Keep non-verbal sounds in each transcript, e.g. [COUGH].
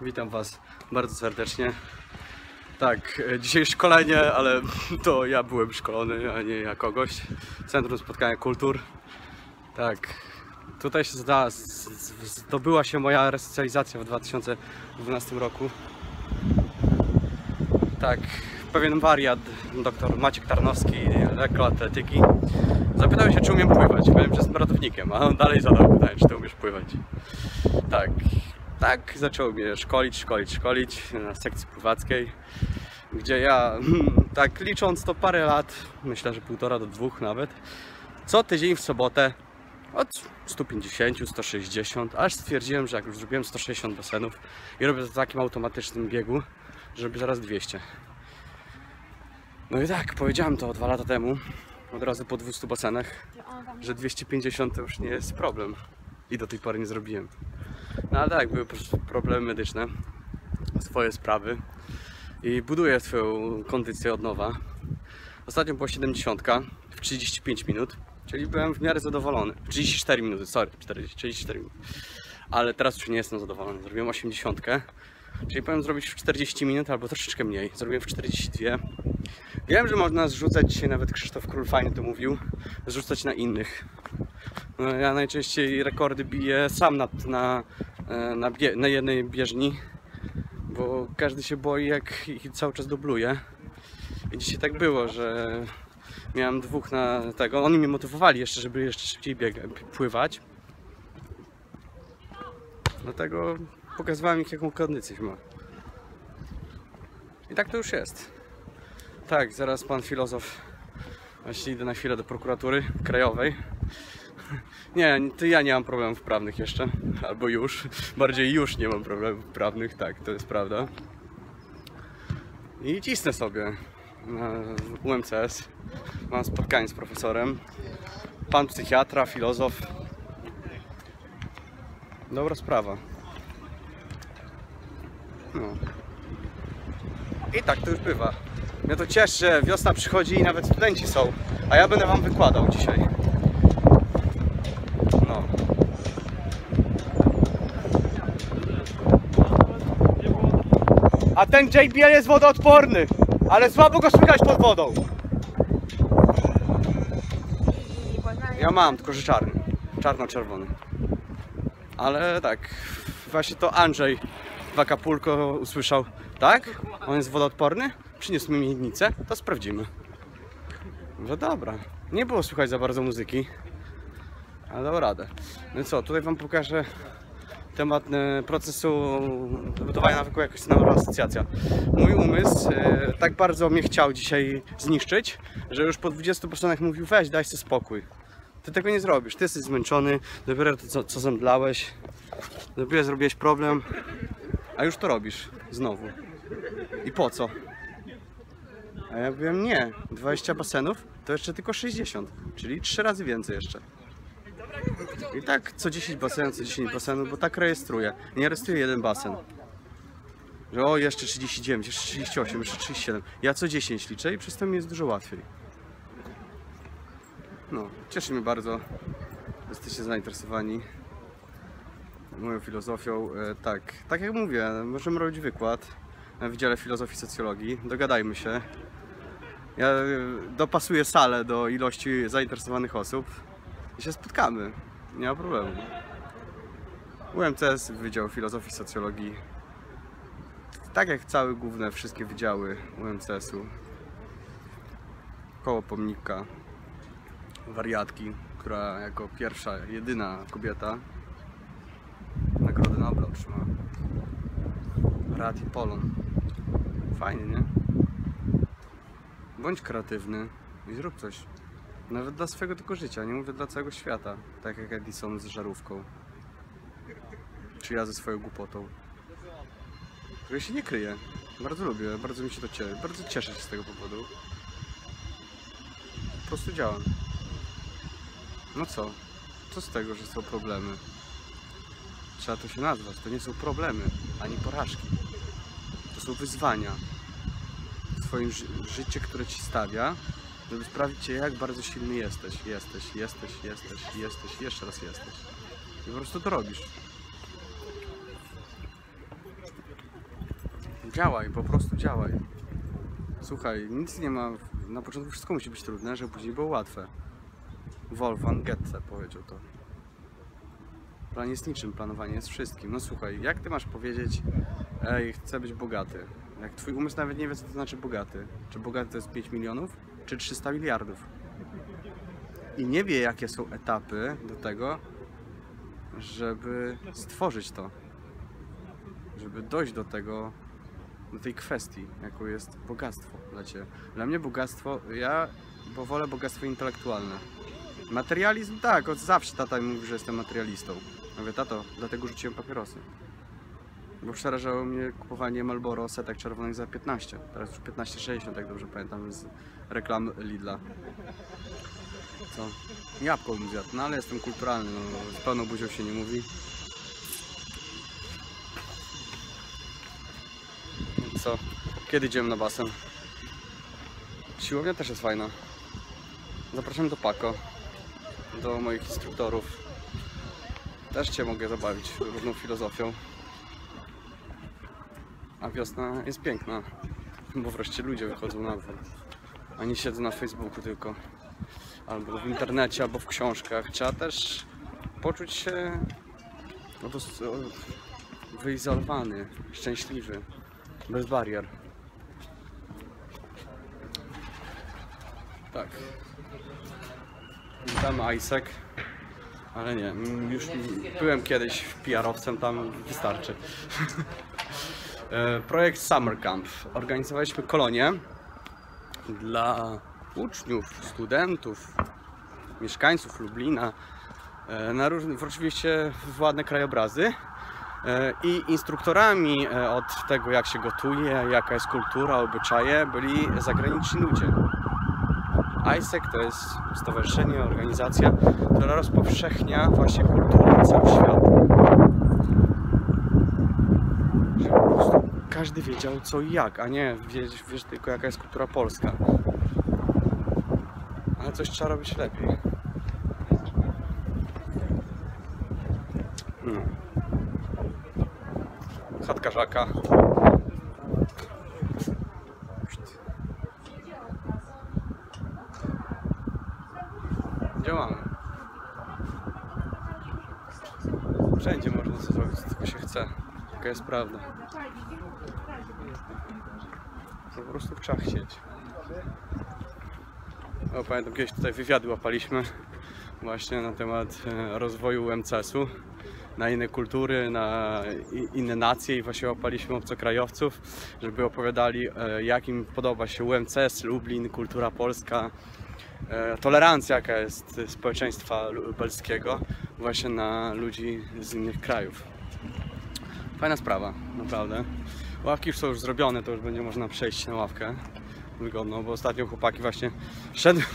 Witam Was bardzo serdecznie. Tak, e, dzisiaj szkolenie, ale [LAUGHS] to ja byłem szkolony, a nie ja kogoś. Centrum Spotkania Kultur. Tak, tutaj się zda, zdobyła się moja resocjalizacja w 2012 roku. Tak, pewien wariat, dr Maciek Tarnowski, lekkoatletyki, zapytał się, czy umiem pływać. Powiem, że jestem ratownikiem, a on dalej zadał pytanie, czy ty umiesz pływać. Tak, tak zaczął mnie szkolić, szkolić, szkolić na sekcji pływackiej, gdzie ja, [LAUGHS] tak licząc to parę lat, myślę, że półtora do dwóch nawet, co tydzień w sobotę od 150, 160, aż stwierdziłem, że jak już zrobiłem 160 basenów i robię to w takim automatycznym biegu, że robię zaraz 200. No i tak, powiedziałem to dwa lata temu, od razu po 200 basenach, że 250 to już nie jest problem. I do tej pory nie zrobiłem. No ale tak, były problemy medyczne, swoje sprawy i buduję swoją kondycję od nowa. Ostatnio była 70 w 35 minut, czyli byłem w miarę zadowolony. 34 minuty, sorry, 40, 34 minuty. Ale teraz już nie jestem zadowolony. Zrobiłem 80, czyli powinien zrobić w 40 minut albo troszeczkę mniej. Zrobiłem w 42. Wiem, że można zrzucać dzisiaj, nawet Krzysztof Król fajnie to mówił, zrzucać na innych. No, ja najczęściej rekordy biję sam na, na, e, na, bie, na jednej bieżni, bo każdy się boi, jak ich cały czas dubluje. I dzisiaj tak było, że miałem dwóch na tego. Oni mnie motywowali jeszcze, żeby jeszcze szybciej biega, pływać. Dlatego pokazywałem ich, jaką kondycję ma. I tak to już jest. Tak, zaraz pan filozof. Właśnie idę na chwilę do prokuratury krajowej. Nie, to ja nie mam problemów prawnych jeszcze. Albo już. Bardziej już nie mam problemów prawnych, tak, to jest prawda. I cisnę sobie na UMCS. Mam spotkanie z profesorem. Pan psychiatra, filozof. Dobra sprawa. No. I tak to już bywa. Mnie to cieszy, że wiosna przychodzi i nawet studenci są. A ja będę wam wykładał dzisiaj. No. A ten JBL jest wodoodporny, ale słabo go słychać pod wodą. Ja mam, tylko że czarny. Czarno-czerwony. Ale tak, właśnie to Andrzej w Acapulco usłyszał. Tak? On jest wodoodporny? Przyniósł mi miednicę, to sprawdzimy. No dobra. Nie było słychać za bardzo muzyki. Ale dał radę. No co, tutaj wam pokażę temat e, procesu budowania nawyku jako nowa asocjacja. Mój umysł e, tak bardzo mnie chciał dzisiaj zniszczyć, że już po 20% mówił weź daj sobie spokój. Ty tego nie zrobisz, ty jesteś zmęczony, dopiero to co, co zemdlałeś, dopiero zrobiłeś problem, a już to robisz znowu. I po co? A ja powiem nie, 20 basenów to jeszcze tylko 60, czyli 3 razy więcej jeszcze. I tak co 10 basenów, co 10 basenów, bo tak rejestruję. Nie rejestruję jeden basen. Że o, jeszcze 39, jeszcze 38, jeszcze 37. Ja co 10 liczę i przez to mi jest dużo łatwiej. No, cieszy mnie bardzo, że jesteście zainteresowani moją filozofią. E, tak, tak jak mówię, możemy robić wykład na Wydziale Filozofii i Socjologii. Dogadajmy się. Ja e, dopasuję salę do ilości zainteresowanych osób i się spotkamy. Nie ma problemu. UMCS, Wydział Filozofii i Socjologii. Tak jak całe główne, wszystkie wydziały UMCS-u. Koło pomnika. Wariatki, która jako pierwsza, jedyna kobieta Nagrodę Nobla otrzymała. Rad i Polon. Fajnie, nie? Bądź kreatywny i zrób coś. Nawet dla swojego tylko życia, nie mówię dla całego świata. Tak jak Edison z żarówką. Czy ja ze swoją głupotą. Której się nie kryję. Bardzo lubię, bardzo mi się to cieszy. Bardzo cieszę się z tego powodu. Po prostu działam. No co? Co z tego, że są problemy? Trzeba to się nazwać. To nie są problemy, ani porażki. To są wyzwania. Twoim ży życie, które ci stawia, żeby sprawdzić cię, jak bardzo silny jesteś. Jesteś, jesteś, jesteś, jesteś, jeszcze raz jesteś. I po prostu to robisz. Działaj, po prostu działaj. Słuchaj, nic nie ma. Na początku wszystko musi być trudne, żeby później było łatwe. Wolfgang Goethe powiedział to. Plan jest niczym, planowanie jest wszystkim. No słuchaj, jak ty masz powiedzieć, ej, chcę być bogaty? Jak twój umysł nawet nie wie, co to znaczy bogaty. Czy bogaty to jest 5 milionów, czy 300 miliardów? I nie wie, jakie są etapy do tego, żeby stworzyć to. Żeby dojść do tego, do tej kwestii, jaką jest bogactwo dla Ciebie. Dla mnie bogactwo, ja bo wolę bogactwo intelektualne. Materializm, tak, od zawsze tata mi mówi, że jestem materialistą. Mówię, tato, dlatego rzuciłem papierosy. Bo przerażało mnie kupowanie Marlboro setek czerwonych za 15. Teraz już 15,60, jak dobrze pamiętam, z reklam Lidla. Co? Jabłko bym zjadł, no ale jestem kulturalny, no, z pełną buzią się nie mówi. Co? Kiedy idziemy na basen? Siłownia też jest fajna. Zapraszam do Pako, do moich instruktorów. Też Cię mogę zabawić różną filozofią. A wiosna jest piękna, bo wreszcie ludzie wychodzą na dwór, a nie siedzą na Facebooku tylko. Albo w internecie, albo w książkach. Trzeba też poczuć się po prostu wyizolowany, szczęśliwy, bez barier. Tak. Tam ISEC, ale nie, już byłem kiedyś PR-owcem, tam wystarczy. [LAUGHS] E, Projekt Summer Camp. Organizowaliśmy kolonię dla uczniów, studentów, mieszkańców Lublina e, na różne, oczywiście w ładne krajobrazy e, i instruktorami od tego jak się gotuje, jaka jest kultura, obyczaje byli zagraniczni ludzie. ISEC to jest stowarzyszenie, organizacja, która rozpowszechnia właśnie kulturę cały świat. Żeby po prostu każdy wiedział co i jak, a nie wiesz, wiesz tylko jaka jest kultura polska. Ale coś trzeba robić lepiej. No. Chatka żaka. Działamy. Wszędzie można co zrobić, co się chce. Taka jest prawda. Po prostu trzeba chcieć. O, pamiętam kiedyś tutaj wywiady łapaliśmy właśnie na temat e, rozwoju UMCS-u na inne kultury, na inne nacje i właśnie łapaliśmy obcokrajowców, żeby opowiadali e, jak im podoba się UMCS, Lublin, kultura polska, e, tolerancja jaka jest społeczeństwa lubelskiego właśnie na ludzi z innych krajów. Fajna sprawa, naprawdę. Ławki już są już zrobione, to już będzie można przejść na ławkę wygodną, bo ostatnio chłopaki właśnie szedłem,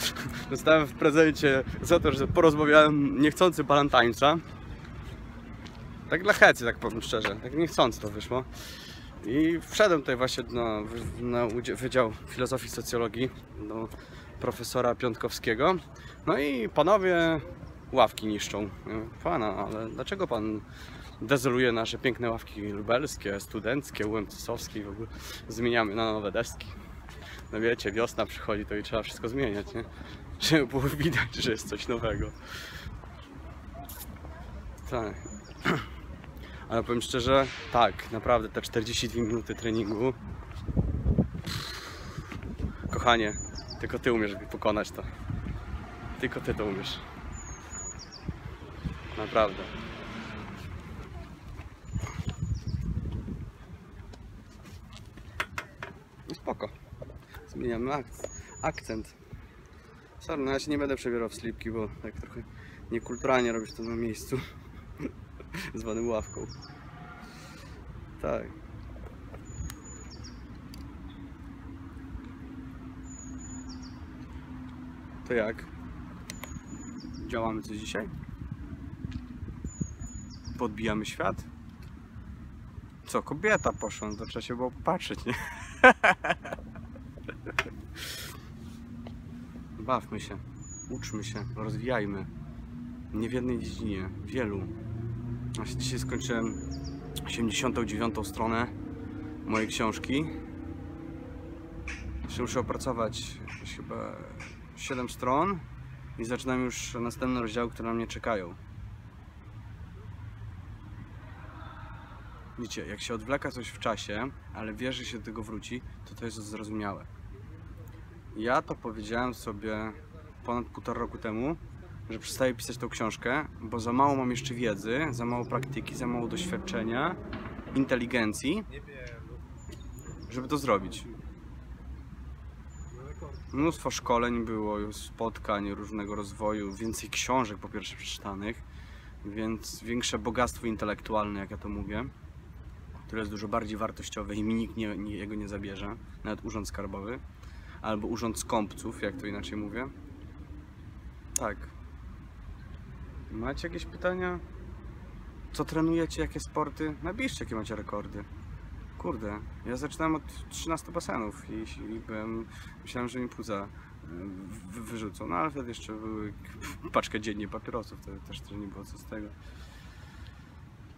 [LAUGHS] dostałem w prezencie za to, że porozmawiałem niechcący Balantańca. Tak dla hecy, tak powiem szczerze, tak niechcący to wyszło. I wszedłem tutaj właśnie na, na Wydział Filozofii i Socjologii do profesora Piątkowskiego. No i panowie ławki niszczą. Pana, ale dlaczego pan dezoluje nasze piękne ławki lubelskie, studenckie, UMCS-owskie i w ogóle zmieniamy na nowe deski? No wiecie, wiosna przychodzi, to i trzeba wszystko zmieniać, nie? Żeby było widać, że jest coś nowego. Tak. Ale powiem szczerze, tak, naprawdę te 42 minuty treningu. Kochanie, tylko ty umiesz pokonać to. Tylko ty to umiesz. Naprawdę. No spoko. Zmieniamy ak- akcent. Sorry, no ja się nie będę przebierał w slipki, bo tak trochę niekulturalnie robisz to na miejscu. [LAUGHS] Zwanym ławką. Tak. To jak? Działamy coś dzisiaj? Podbijamy świat? Co, kobieta poszła, to trzeba się było patrzeć, nie? [LAUGHS] Bawmy się, uczmy się, rozwijajmy. Nie w jednej dziedzinie, wielu. Właśnie dzisiaj skończyłem 89 stronę mojej książki. Jeszcze muszę opracować chyba 7 stron i zaczynam już następne rozdziały, które na mnie czekają. Jak się odwleka coś w czasie, ale wie, że się do tego wróci, to to jest zrozumiałe. Ja to powiedziałem sobie ponad półtora roku temu, że przestaję pisać tą książkę, bo za mało mam jeszcze wiedzy, za mało praktyki, za mało doświadczenia, inteligencji, żeby to zrobić. Mnóstwo szkoleń było, spotkań, różnego rozwoju, więcej książek po pierwsze przeczytanych, więc większe bogactwo intelektualne, jak ja to mówię, które jest dużo bardziej wartościowe i mi nikt nie, nie, jego nie zabierze, nawet urząd skarbowy, albo urząd skąpców, jak to inaczej mówię. Tak. Macie jakieś pytania? Co trenujecie? Jakie sporty? Napiszcie, jakie macie rekordy. Kurde, ja zaczynałem od 13 basenów i, i byłem, myślałem, że mi płuca wy- wyrzucą, no ale wtedy jeszcze były [LAUGHS] paczkę dziennie papierosów, to też, też nie było co z tego.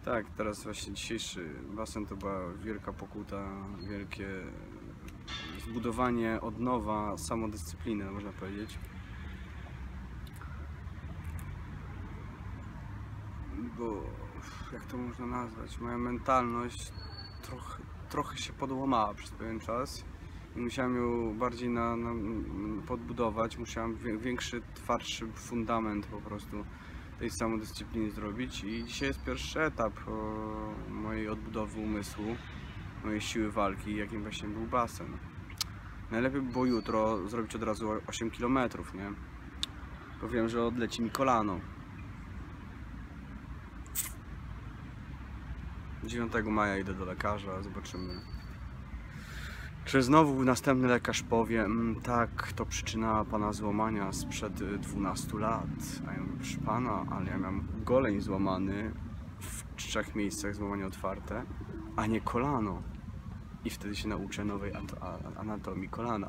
Tak, teraz właśnie dzisiejszy basen to była wielka pokuta, wielkie zbudowanie od nowa samodyscypliny, można powiedzieć. Bo jak to można nazwać? Moja mentalność trochę, trochę się podłamała przez pewien czas i musiałem ją bardziej na, na, podbudować. Musiałem większy, twardszy fundament po prostu tej samodyscypliny zrobić i dzisiaj jest pierwszy etap o, mojej odbudowy umysłu, mojej siły walki, jakim właśnie był basen. Najlepiej by było jutro zrobić od razu 8 km, nie? Bo wiem, że odleci mi kolano. 9 maja idę do lekarza, zobaczymy. Czy znowu następny lekarz powie, "Mm, tak, to przyczyna pana złamania sprzed y, 12 lat. A ja mówię, proszę pana, ale ja miałem goleń złamany w trzech miejscach złamanie otwarte, a nie kolano. I wtedy się nauczę nowej anatomii kolana.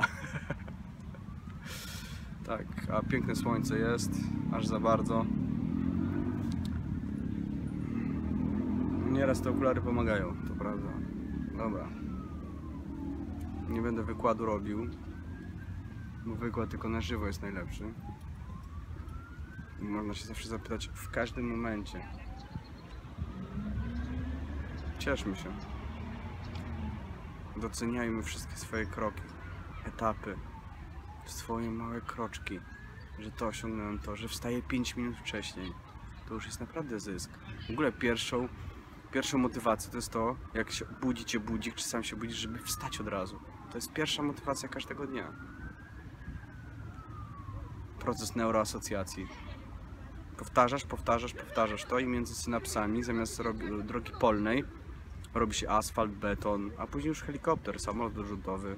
[LAUGHS] tak, a piękne słońce jest, aż za bardzo. Nieraz te okulary pomagają, to prawda. Dobra. Nie będę wykładu robił, bo wykład tylko na żywo jest najlepszy. Można się zawsze zapytać w każdym momencie. Cieszmy się. Doceniajmy wszystkie swoje kroki, etapy, swoje małe kroczki, że to osiągnąłem to, że wstaję 5 minut wcześniej. To już jest naprawdę zysk. W ogóle pierwszą, pierwszą motywacją to jest to, jak się budzi cię budzik, czy sam się budzisz, żeby wstać od razu. To jest pierwsza motywacja każdego dnia. Proces neuroasocjacji. Powtarzasz, powtarzasz, powtarzasz to i między synapsami zamiast drogi polnej robi się asfalt, beton, a później już helikopter, samolot dodrzutowy.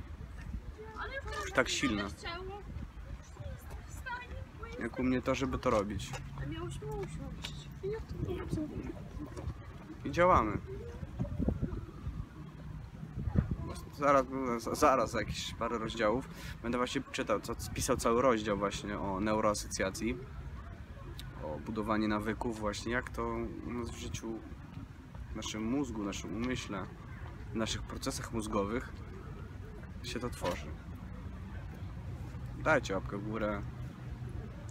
Już tak silne. Jak u mnie to, żeby to robić. I działamy. Zaraz, zaraz za jakieś parę rozdziałów będę właśnie czytał, co, pisał cały rozdział właśnie o neuroasocjacji, o budowaniu nawyków właśnie, jak to w życiu, w naszym mózgu, naszym umyśle, w naszych procesach mózgowych się to tworzy. Dajcie łapkę w górę,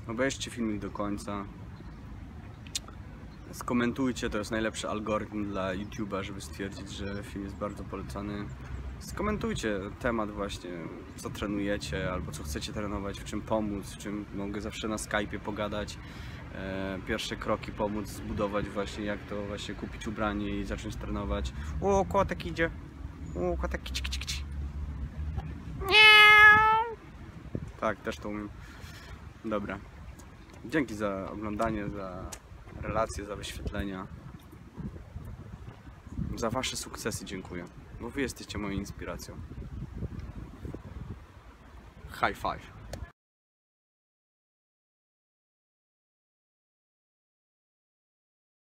obejrzcie filmik do końca. Skomentujcie, to jest najlepszy algorytm dla YouTube'a, żeby stwierdzić, że film jest bardzo polecany. Skomentujcie temat właśnie, co trenujecie, albo co chcecie trenować, w czym pomóc, w czym mogę zawsze na Skype'ie pogadać. E, pierwsze kroki pomóc zbudować właśnie, jak to właśnie kupić ubranie i zacząć trenować. O, kotek idzie. O, kotek kici, kici, kici. Tak, też to umiem. Dobra. Dzięki za oglądanie, za relacje, za wyświetlenia. Za Wasze sukcesy dziękuję, bo Wy jesteście moją inspiracją. High five.